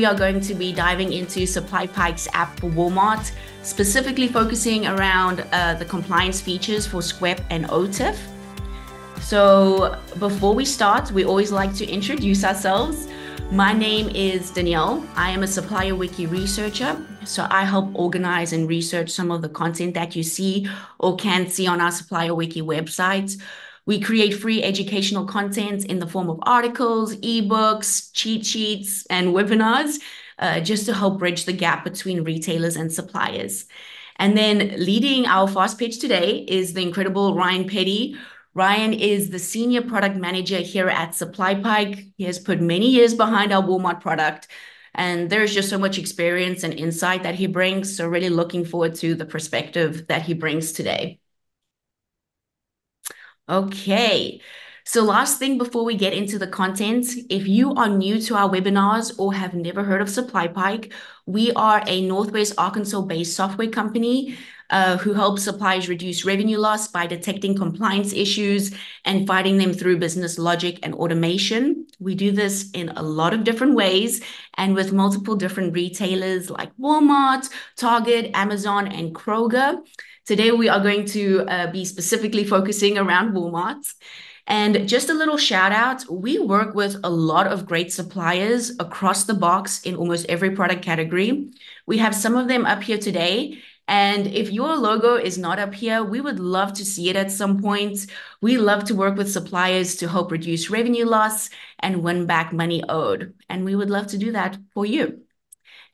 we are going to be diving into SupplyPike's app for Walmart, specifically focusing around uh, the compliance features for SQEP and OTIF. So, before we start, we always like to introduce ourselves. My name is Danielle. I am a Supplier Wiki researcher. So, I help organize and research some of the content that you see or can see on our Supplier Wiki website. We create free educational content in the form of articles, ebooks, cheat sheets, and webinars uh, just to help bridge the gap between retailers and suppliers. And then leading our fast pitch today is the incredible Ryan Petty. Ryan is the senior product manager here at SupplyPike. He has put many years behind our Walmart product, and there's just so much experience and insight that he brings. So, really looking forward to the perspective that he brings today. Okay. So last thing before we get into the content, if you are new to our webinars or have never heard of Supply SupplyPike, we are a Northwest Arkansas-based software company who helps suppliers reduce revenue loss by detecting compliance issues and fighting them through business logic and automation. We do this in a lot of different ways and with multiple different retailers like Walmart, Target, Amazon, and Kroger. Today, we are going to uh, be specifically focusing around Walmart. And just a little shout out, we work with a lot of great suppliers across the box in almost every product category. We have some of them up here today. And if your logo is not up here, we would love to see it at some point. We love to work with suppliers to help reduce revenue loss and win back money owed. And we would love to do that for you.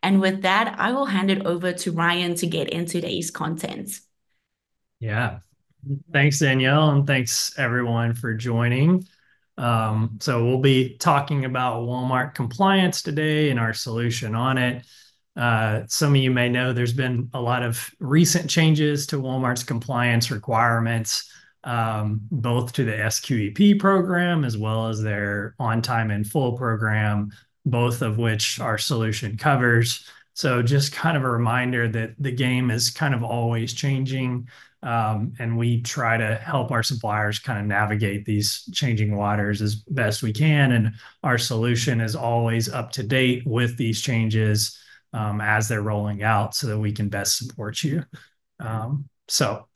And with that, I will hand it over to Ryan to get into today's content. Yeah. Thanks, Danielle, and thanks everyone for joining. Um, so we'll be talking about Walmart compliance today and our solution on it. Uh, some of you may know there's been a lot of recent changes to Walmart's compliance requirements, um, both to the SQEP program as well as their on time and full program, both of which our solution covers. So just kind of a reminder that the game is kind of always changing. Um, and we try to help our suppliers kind of navigate these changing waters as best we can. And our solution is always up to date with these changes um, as they're rolling out so that we can best support you. Um, so,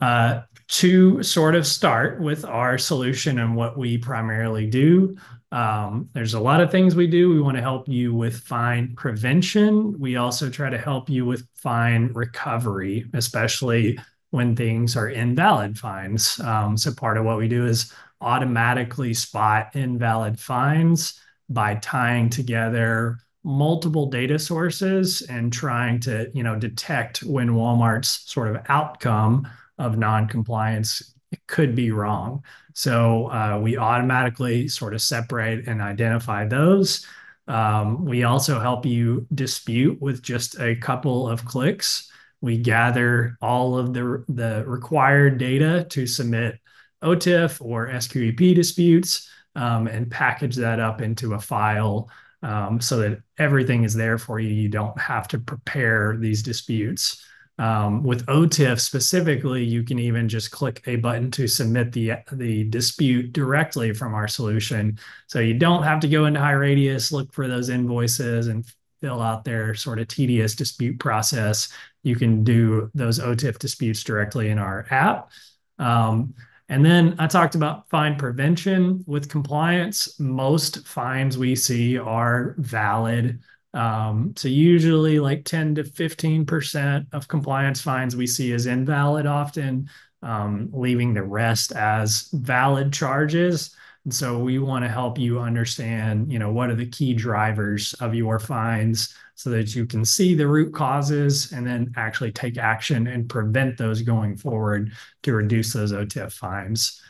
uh, to sort of start with our solution and what we primarily do, um, there's a lot of things we do. We want to help you with fine prevention. We also try to help you with fine recovery, especially when things are invalid fines. Um, so part of what we do is automatically spot invalid fines by tying together multiple data sources and trying to you know detect when Walmart's sort of outcome of non-compliance could be wrong. So uh, we automatically sort of separate and identify those. Um, we also help you dispute with just a couple of clicks we gather all of the, the required data to submit OTIF or SQEP disputes um, and package that up into a file um, so that everything is there for you. You don't have to prepare these disputes. Um, with OTIF specifically, you can even just click a button to submit the, the dispute directly from our solution. So you don't have to go into HighRadius, look for those invoices and fill out their sort of tedious dispute process. You can do those OTIF disputes directly in our app. Um, and then I talked about fine prevention with compliance. Most fines we see are valid. Um, so usually like 10 to 15% of compliance fines we see is invalid often, um, leaving the rest as valid charges. And so we want to help you understand, you know, what are the key drivers of your fines so that you can see the root causes and then actually take action and prevent those going forward to reduce those OTIF fines.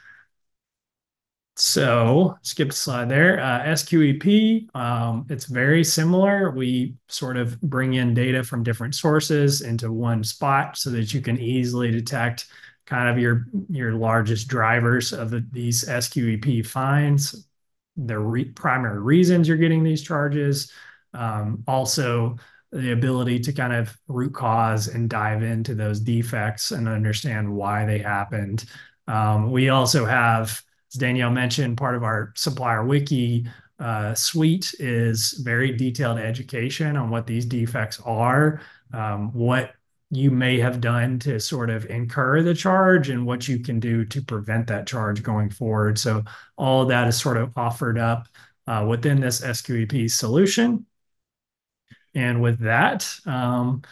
So skip slide there. Uh, SQEP, um, it's very similar. We sort of bring in data from different sources into one spot so that you can easily detect kind of your your largest drivers of the, these SQEP fines, the re primary reasons you're getting these charges, um, also the ability to kind of root cause and dive into those defects and understand why they happened. Um, we also have, as Danielle mentioned, part of our supplier wiki uh, suite is very detailed education on what these defects are, um, what you may have done to sort of incur the charge and what you can do to prevent that charge going forward. So all that is sort of offered up uh, within this SQEP solution. And with that, um,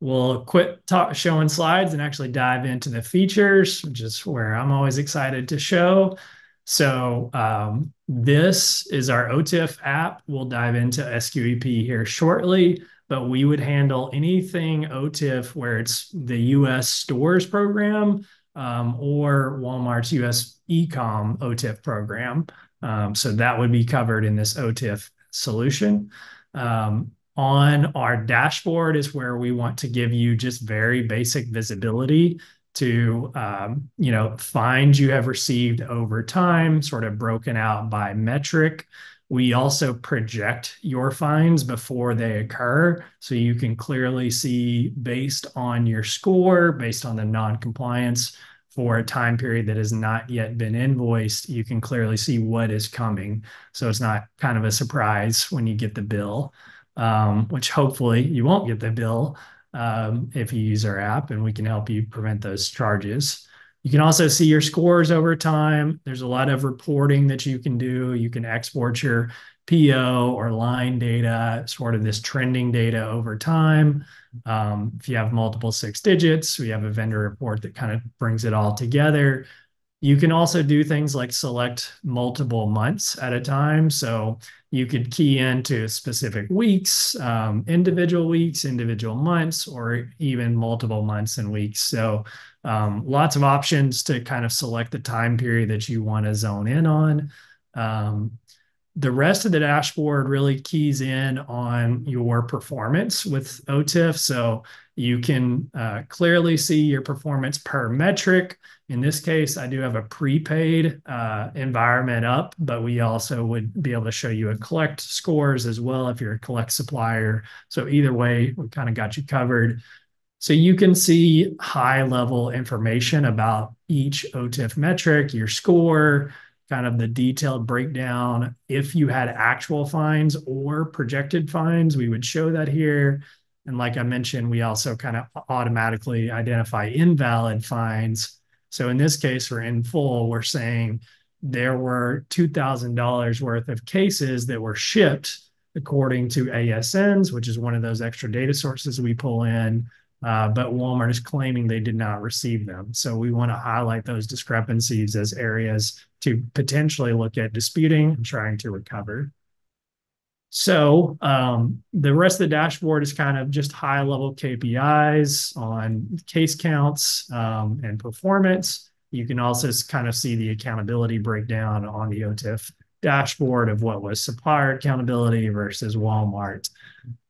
we'll quit talk, showing slides and actually dive into the features, which is where I'm always excited to show. So um, this is our OTIF app. We'll dive into SQEP here shortly but we would handle anything OTIF where it's the US stores program um, or Walmart's US ecom OTIF program. Um, so that would be covered in this OTIF solution. Um, on our dashboard is where we want to give you just very basic visibility to um, you know fines you have received over time, sort of broken out by metric. We also project your fines before they occur. So you can clearly see based on your score, based on the non-compliance for a time period that has not yet been invoiced, you can clearly see what is coming. So it's not kind of a surprise when you get the bill, um, which hopefully you won't get the bill um, if you use our app and we can help you prevent those charges. You can also see your scores over time. There's a lot of reporting that you can do. You can export your PO or line data, sort of this trending data over time. Um, if you have multiple six digits, we have a vendor report that kind of brings it all together. You can also do things like select multiple months at a time. So you could key into specific weeks, um, individual weeks, individual months, or even multiple months and weeks. So um, lots of options to kind of select the time period that you want to zone in on. Um, the rest of the dashboard really keys in on your performance with OTIF. So you can uh, clearly see your performance per metric. In this case, I do have a prepaid uh, environment up, but we also would be able to show you a collect scores as well if you're a collect supplier. So either way, we kind of got you covered. So you can see high level information about each OTIF metric, your score, kind of the detailed breakdown. If you had actual fines or projected fines, we would show that here. And like I mentioned, we also kind of automatically identify invalid fines. So in this case, for in full, we're saying there were $2,000 worth of cases that were shipped according to ASNs, which is one of those extra data sources we pull in. Uh, but Walmart is claiming they did not receive them. So we want to highlight those discrepancies as areas to potentially look at disputing and trying to recover. So um, the rest of the dashboard is kind of just high level KPIs on case counts um, and performance. You can also kind of see the accountability breakdown on the OTIF dashboard of what was supplier accountability versus Walmart.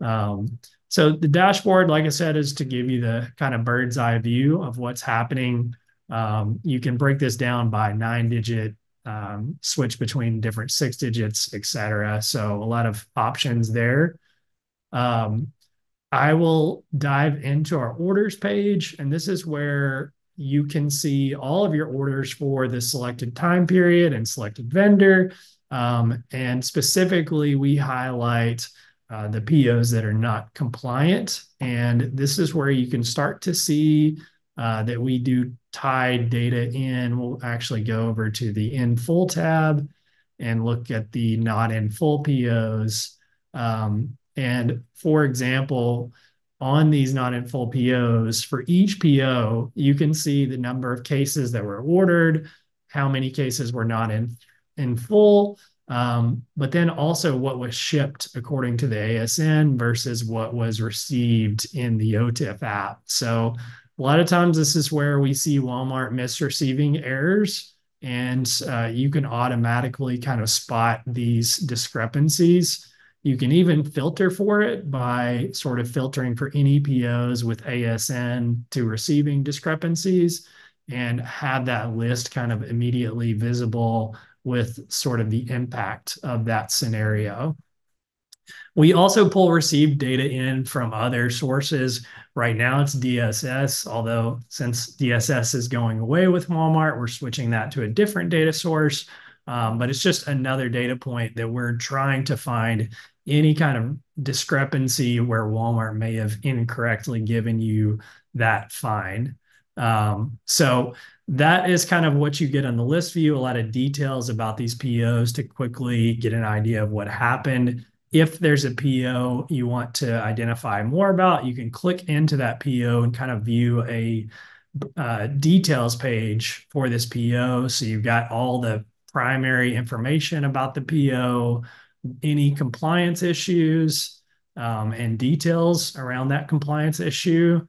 Um, so the dashboard, like I said, is to give you the kind of bird's eye view of what's happening. Um, you can break this down by nine digit um, switch between different six digits, et cetera. So a lot of options there. Um, I will dive into our orders page, and this is where you can see all of your orders for the selected time period and selected vendor. Um, and specifically, we highlight uh, the POs that are not compliant. And this is where you can start to see uh, that we do tie data in. We'll actually go over to the in full tab and look at the not in full POs. Um, and for example, on these not in full POs, for each PO, you can see the number of cases that were ordered, how many cases were not in, in full, um, but then also what was shipped according to the ASN versus what was received in the OTIF app. So a lot of times this is where we see Walmart misreceiving errors and uh, you can automatically kind of spot these discrepancies. You can even filter for it by sort of filtering for any POs with ASN to receiving discrepancies and have that list kind of immediately visible with sort of the impact of that scenario. We also pull received data in from other sources. Right now it's DSS, although since DSS is going away with Walmart, we're switching that to a different data source. Um, but it's just another data point that we're trying to find any kind of discrepancy where Walmart may have incorrectly given you that fine. Um, so that is kind of what you get on the list view, a lot of details about these POs to quickly get an idea of what happened. If there's a PO you want to identify more about, you can click into that PO and kind of view a uh, details page for this PO. So you've got all the primary information about the PO, any compliance issues, um, and details around that compliance issue.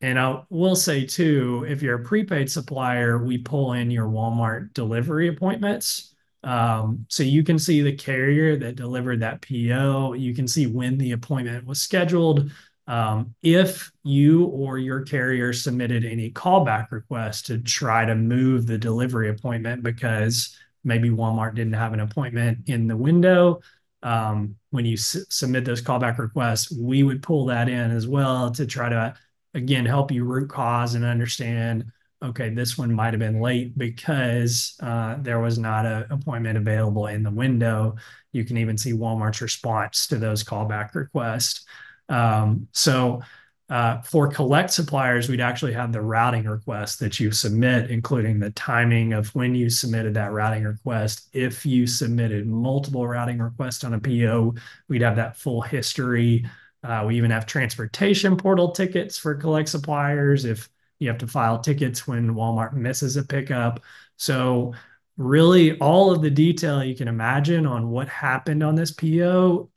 And I will say too, if you're a prepaid supplier, we pull in your Walmart delivery appointments. Um, so you can see the carrier that delivered that PO. You can see when the appointment was scheduled. Um, if you or your carrier submitted any callback request to try to move the delivery appointment because maybe Walmart didn't have an appointment in the window, um, when you submit those callback requests, we would pull that in as well to try to, again, help you root cause and understand, okay, this one might have been late because uh, there was not an appointment available in the window. You can even see Walmart's response to those callback requests. Um, so uh, for collect suppliers, we'd actually have the routing request that you submit, including the timing of when you submitted that routing request. If you submitted multiple routing requests on a PO, we'd have that full history. Uh, we even have transportation portal tickets for collect suppliers if you have to file tickets when Walmart misses a pickup. So really all of the detail you can imagine on what happened on this PO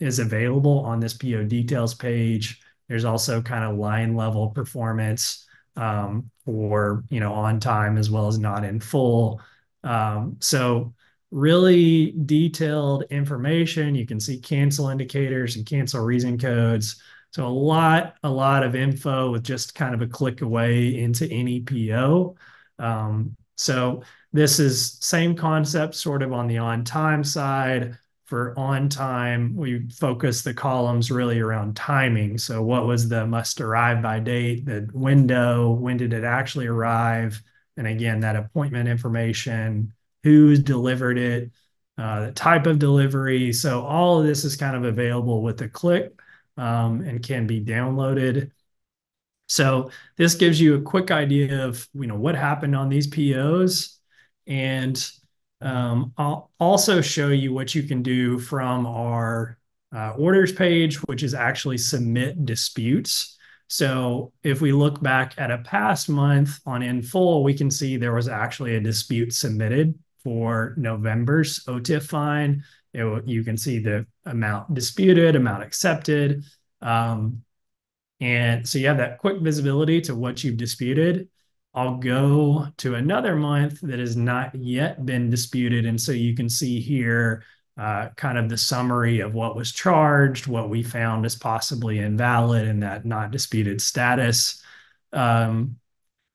is available on this PO details page. There's also kind of line level performance um, for you know on time as well as not in full. Um, so really detailed information. You can see cancel indicators and cancel reason codes. So a lot, a lot of info with just kind of a click away into any PO. Um, so this is same concept, sort of on the on time side for on time, we focus the columns really around timing. So, what was the must arrive by date, the window, when did it actually arrive? And again, that appointment information, who's delivered it, uh, the type of delivery. So, all of this is kind of available with a click um, and can be downloaded. So, this gives you a quick idea of you know what happened on these POs and um, I'll also show you what you can do from our uh, orders page, which is actually submit disputes. So if we look back at a past month on in full, we can see there was actually a dispute submitted for November's OTIF fine. It, you can see the amount disputed, amount accepted. Um, and so you have that quick visibility to what you've disputed. I'll go to another month that has not yet been disputed. And so you can see here uh, kind of the summary of what was charged, what we found as possibly invalid in that not disputed status. Um,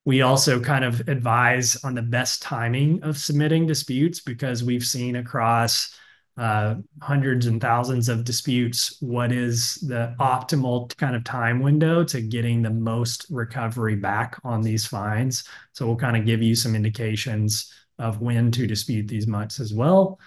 we also kind of advise on the best timing of submitting disputes because we've seen across uh, hundreds and thousands of disputes, what is the optimal kind of time window to getting the most recovery back on these fines? So we'll kind of give you some indications of when to dispute these months as well.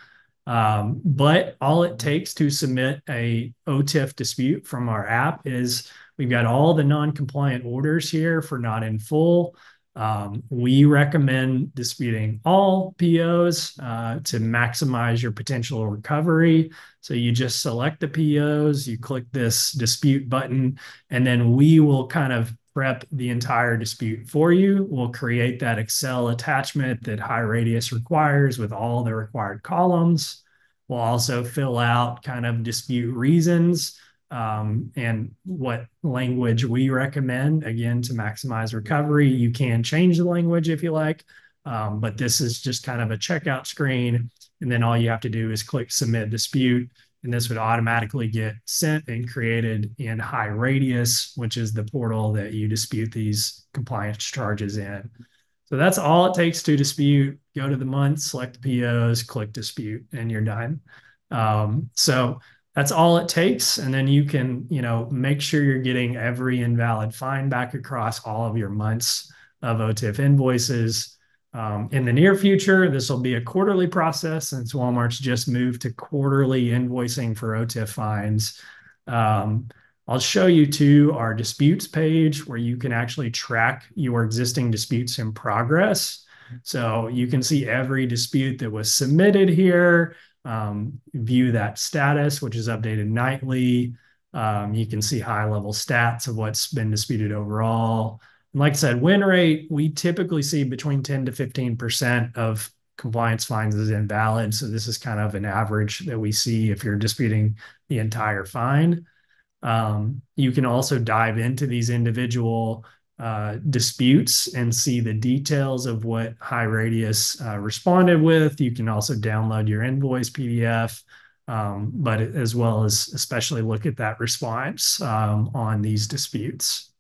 Um, but all it takes to submit a OTIF dispute from our app is we've got all the non-compliant orders here for not in full. Um, we recommend disputing all POs uh, to maximize your potential recovery. So you just select the POs, you click this dispute button, and then we will kind of prep the entire dispute for you. We'll create that Excel attachment that High Radius requires with all the required columns. We'll also fill out kind of dispute reasons um, and what language we recommend, again, to maximize recovery. You can change the language if you like, um, but this is just kind of a checkout screen. And then all you have to do is click submit dispute. And this would automatically get sent and created in High Radius, which is the portal that you dispute these compliance charges in. So that's all it takes to dispute. Go to the month, select the POs, click dispute, and you're done. Um, so that's all it takes and then you can you know make sure you're getting every invalid fine back across all of your months of otif invoices um, In the near future, this will be a quarterly process since Walmart's just moved to quarterly invoicing for OTIF fines. Um, I'll show you to our disputes page where you can actually track your existing disputes in progress. So you can see every dispute that was submitted here, Um, view that status, which is updated nightly. Um, you can see high-level stats of what's been disputed overall. And like I said, win rate, we typically see between 10 to 15% of compliance fines is invalid. So this is kind of an average that we see if you're disputing the entire fine. Um, you can also dive into these individual disputes and see the details of what HighRadius responded with. You can also download your invoice PDF, um, but as well as especially look at that response on these disputes.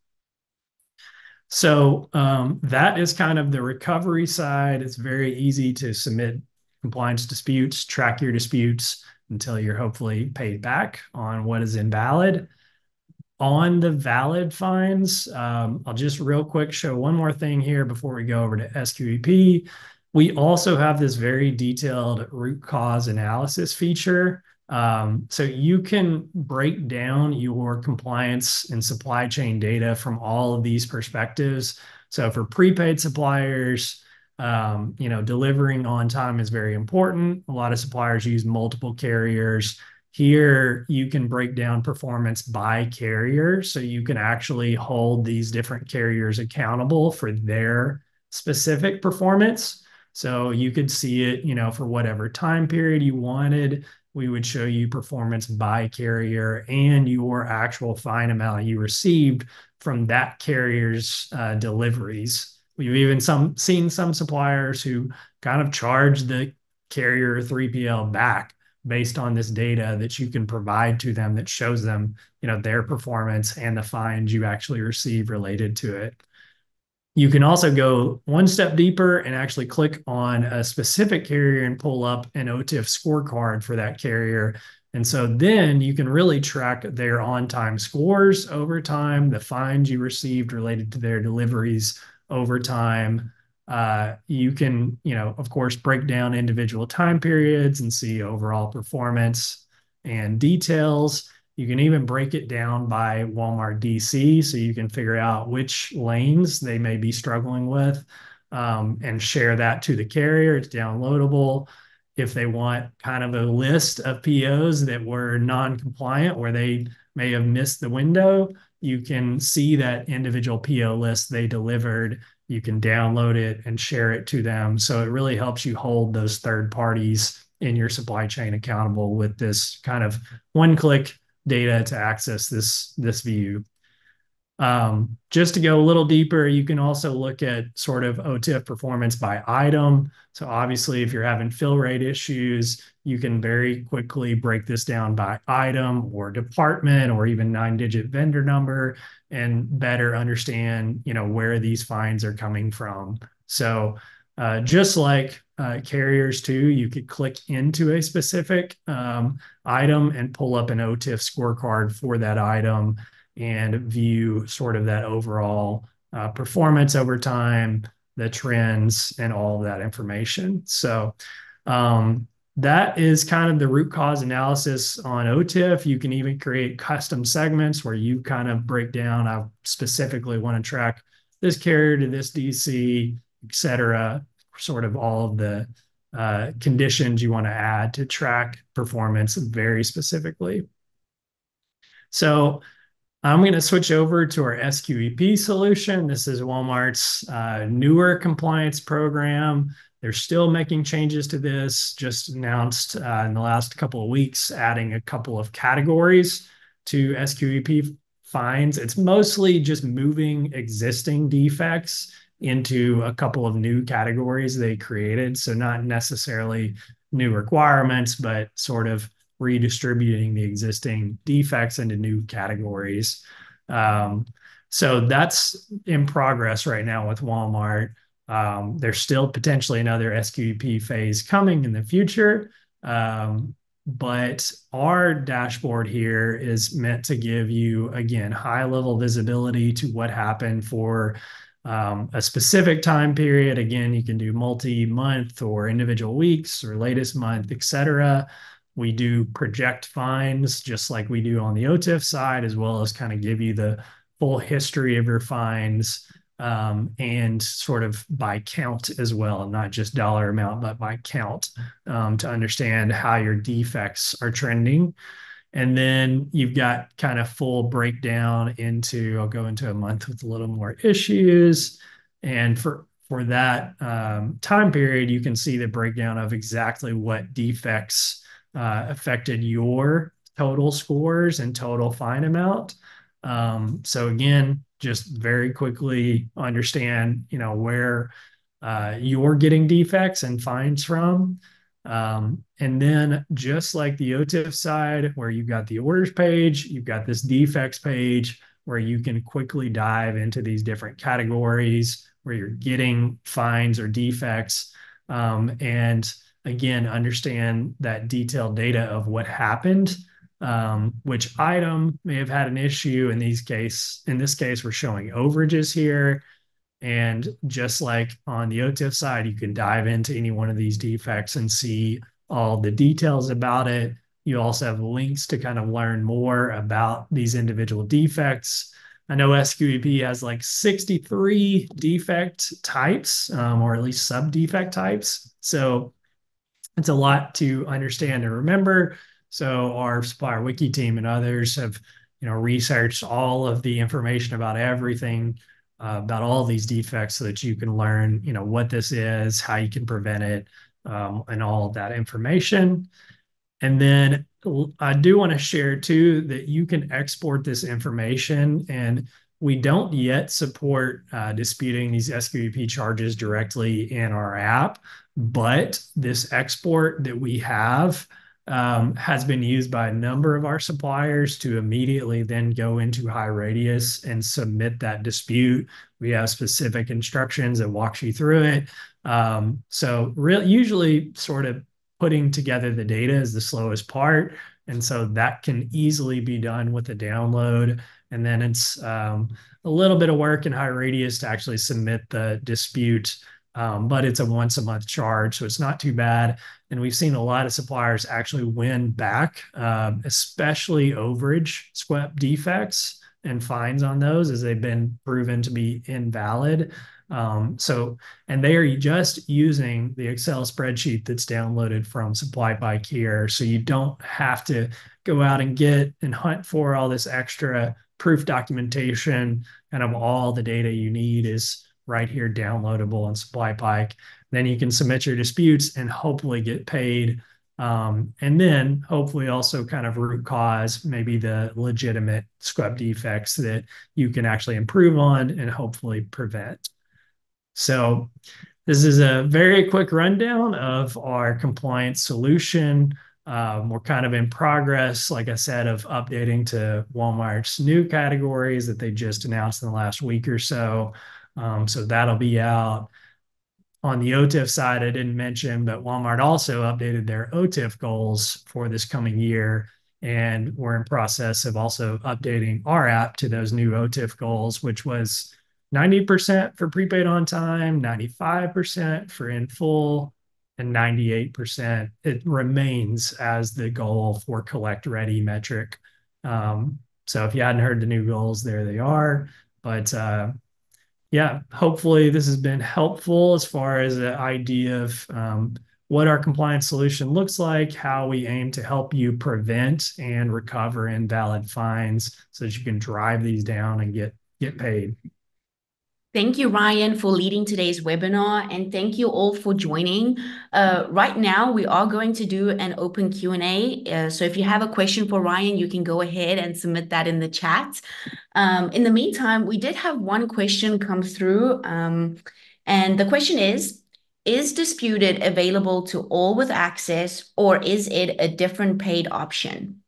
So um, that is kind of the recovery side. It's very easy to submit compliance disputes, track your disputes until you're hopefully paid back on what is invalid. On the valid fines, I'll just real quick show one more thing here before we go over to SQEP. We also have this very detailed root cause analysis feature. So you can break down your compliance and supply chain data from all of these perspectives. So for prepaid suppliers, um, you know, delivering on time is very important. A lot of suppliers use multiple carriers. Here, you can break down performance by carrier. So you can actually hold these different carriers accountable for their specific performance. So you could see it you know, for whatever time period you wanted. We would show you performance by carrier and your actual fine amount you received from that carrier's uh, deliveries. We've even some seen some suppliers who kind of charge the carrier 3PL back based on this data that you can provide to them that shows them you know, their performance and the fines you actually receive related to it. You can also go one step deeper and actually click on a specific carrier and pull up an OTIF scorecard for that carrier. And so then you can really track their on-time scores over time, the fines you received related to their deliveries over time. Uh, you can, you know, of course, break down individual time periods and see overall performance and details. You can even break it down by Walmart DC so you can figure out which lanes they may be struggling with um, and share that to the carrier. It's downloadable. If they want kind of a list of POs that were non-compliant where they may have missed the window, you can see that individual PO list they delivered. You can download it and share it to them. So it really helps you hold those third parties in your supply chain accountable with this kind of one-click data to access this this view. Um, just to go a little deeper, you can also look at sort of OTIF performance by item. So obviously, if you're having fill rate issues, you can very quickly break this down by item or department or even nine-digit vendor number and better understand you know, where these fines are coming from. So uh, just like uh, carriers too, you could click into a specific um, item and pull up an OTIF scorecard for that item and view sort of that overall uh, performance over time, the trends, and all of that information. So um, that is kind of the root cause analysis on OTIF. You can even create custom segments where you kind of break down, "I specifically want to track this carrier to this DC," etc., sort of all of the uh, conditions you want to add to track performance very specifically. So I'm going to switch over to our SQEP solution. This is Walmart's uh, newer compliance program. They're still making changes to this, just announced uh, in the last couple of weeks, adding a couple of categories to SQEP fines. It's mostly just moving existing defects into a couple of new categories they created. So not necessarily new requirements, but sort of redistributing the existing defects into new categories. Um, so that's in progress right now with Walmart. There's still potentially another SQEP phase coming in the future. But our dashboard here is meant to give you, again, high-level visibility to what happened for um, a specific time period. Again, you can do multi-month or individual weeks or latest month, etc. We do project fines just like we do on the OTIF side, as well as kind of give you the full history of your fines um, and sort of by count as well, not just dollar amount, but by count um, to understand how your defects are trending. And then you've got kind of full breakdown into, I'll go into a month with a little more issues. And for for that um, time period, you can see the breakdown of exactly what defects uh, affected your total scores and total fine amount. Um, so again, just very quickly understand, you know, where uh, you're getting defects and fines from. Um, and then just like the OTIF side, where you've got the orders page, you've got this defects page where you can quickly dive into these different categories where you're getting fines or defects. Um, and again, understand that detailed data of what happened, um, which item may have had an issue. In these case, in this case, we're showing overages here. And just like on the OTIF side, you can dive into any one of these defects and see all the details about it. You also have links to kind of learn more about these individual defects. I know SQEP has like 63 defect types, um, or at least sub defect types. So it's a lot to understand and remember. So our supplier wiki team and others have, you know, researched all of the information about everything uh, about all these defects so that you can learn, you know, what this is, how you can prevent it, um, and all that information. And then I do want to share too that you can export this information and we don't yet support uh, disputing these SQEP charges directly in our app, but this export that we have um, has been used by a number of our suppliers to immediately then go into high radius and submit that dispute. We have specific instructions that walks you through it. Um, so really, usually sort of putting together the data is the slowest part. And so that can easily be done with a download. And then it's um, a little bit of work in high radius to actually submit the dispute but it's a once a month charge, so it's not too bad. And we've seen a lot of suppliers actually win back, um, especially overage SQEP defects and fines on those as they've been proven to be invalid. Um, so, and they are just using the Excel spreadsheet that's downloaded from SupplyPike here. So you don't have to go out and get and hunt for all this extra proof documentation and of all the data you need is right here downloadable on SupplyPike. Then you can submit your disputes and hopefully get paid. Um, and then hopefully also kind of root cause maybe the legitimate SQEP defects that you can actually improve on and hopefully prevent. So this is a very quick rundown of our compliance solution. Um, we're kind of in progress, like I said, of updating to Walmart's new categories that they just announced in the last week or so. Um, so that'll be out. On the OTIF side, I didn't mention, but Walmart also updated their OTIF goals for this coming year. And we're in process of also updating our app to those new OTIF goals, which was 90% for prepaid on time, 95% for in full, and 98%. It remains as the goal for collect ready metric. Um, so if you hadn't heard the new goals, there they are. But uh, yeah, hopefully this has been helpful as far as the idea of um, what our compliance solution looks like, how we aim to help you prevent and recover invalid fines so that you can drive these down and get get paid. Thank you, Ryan, for leading today's webinar, and thank you all for joining. Uh, right now, we are going to do an open Q&A. Uh, so if you have a question for Ryan, you can go ahead and submit that in the chat. Um, in the meantime, we did have one question come through, um, and the question is, is Disputed available to all with access, or is it a different paid option?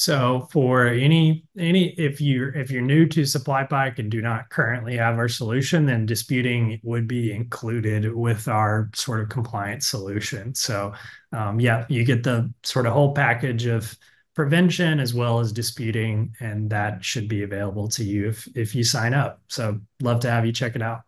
So for any any if you're if you're new to SupplyPike and do not currently have our solution, then disputing would be included with our sort of compliance solution. So um, yeah, you get the sort of whole package of prevention as well as disputing, and that should be available to you if if you sign up. So love to have you check it out.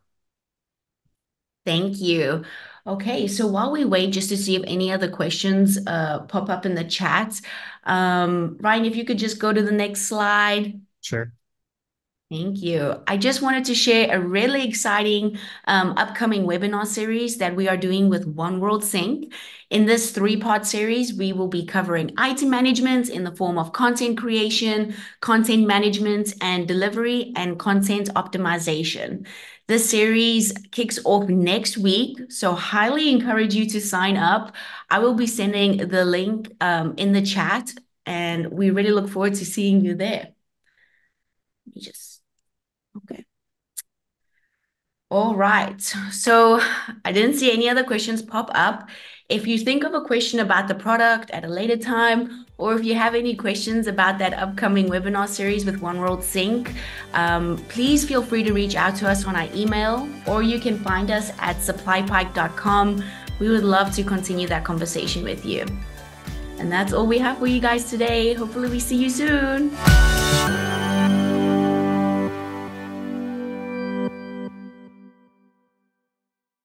Thank you. Okay, so while we wait just to see if any other questions uh, pop up in the chat, um, Ryan, if you could just go to the next slide. Sure. Thank you. I just wanted to share a really exciting um, upcoming webinar series that we are doing with 1WorldSync. In this three-part series, we will be covering IT management in the form of content creation, content management and delivery, and content optimization. This series kicks off next week, so highly encourage you to sign up. I will be sending the link um, in the chat, and we really look forward to seeing you there. Let me just Okay. All right. So I didn't see any other questions pop up. If you think of a question about the product at a later time, or if you have any questions about that upcoming webinar series with 1WorldSync, um, please feel free to reach out to us on our email, or you can find us at supplypike.com. We would love to continue that conversation with you. And that's all we have for you guys today. Hopefully, we see you soon.